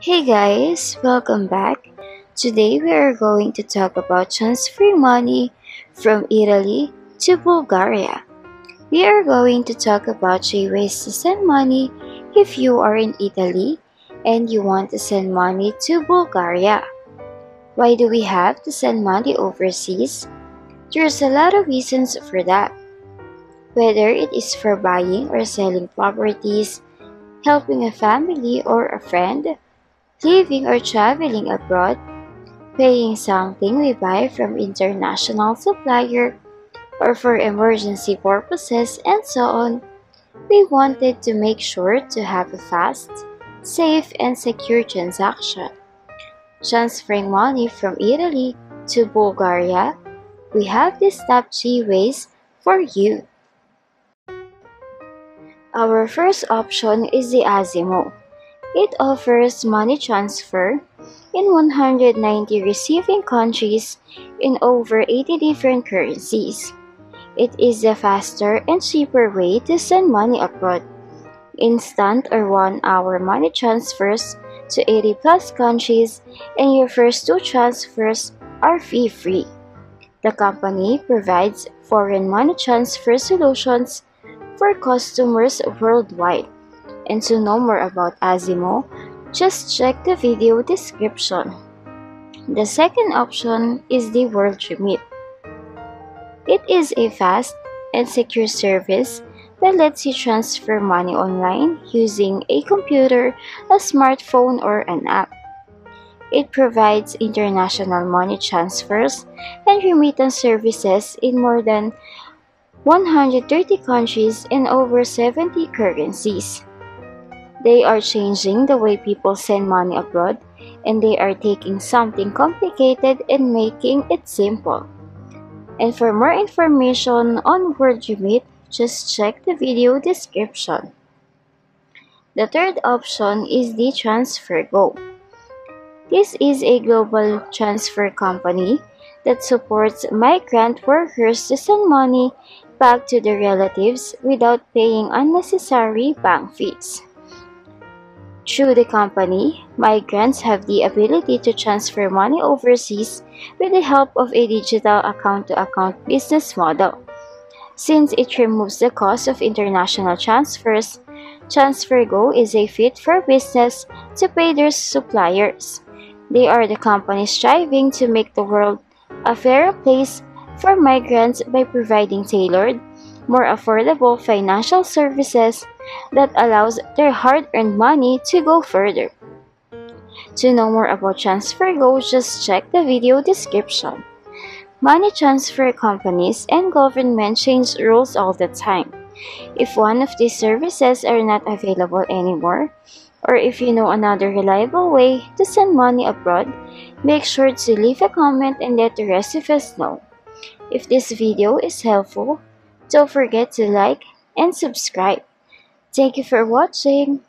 Hey guys, welcome back. Today we are going to talk about transferring money from Italy to Bulgaria. We are going to talk about three ways to send money if you are in Italy and you want to send money to Bulgaria. Why do we have to send money overseas? There's a lot of reasons for that. Whether it is for buying or selling properties, helping a family or a friend, living or traveling abroad, paying something we buy from international supplier, or for emergency purposes and so on, we wanted to make sure to have a fast, safe, and secure transaction. Transferring money from Italy to Bulgaria, we have these top 3 ways for you. Our first option is the Azimo. It offers money transfer in 190 receiving countries in over 80 different currencies. It is a faster and cheaper way to send money abroad. Instant or one-hour money transfers to 80 plus countries and your first two transfers are fee-free. The company provides foreign money transfer solutions for customers worldwide. And to know more about Azimo, just check the video description. The second option is the WorldRemit. It is a fast and secure service that lets you transfer money online using a computer, a smartphone, or an app. It provides international money transfers and remittance services in more than 130 countries and over 70 currencies. They are changing the way people send money abroad and they are taking something complicated and making it simple. And for more information on WorldRemit, just check the video description. The third option is the TransferGo. This is a global transfer company that supports migrant workers to send money back to their relatives without paying unnecessary bank fees. Through the company, migrants have the ability to transfer money overseas with the help of a digital account-to-account -account business model. Since it removes the cost of international transfers, TransferGo is a fit for business to pay their suppliers. They are the company striving to make the world a fairer place for migrants by providing tailored, more affordable financial services that allows their hard-earned money to go further. To know more about TransferGo, just check the video description. Money transfer companies and government change rules all the time. If one of these services are not available anymore, or if you know another reliable way to send money abroad, make sure to leave a comment and let the rest of us know. If this video is helpful, don't forget to like and subscribe. Thank you for watching.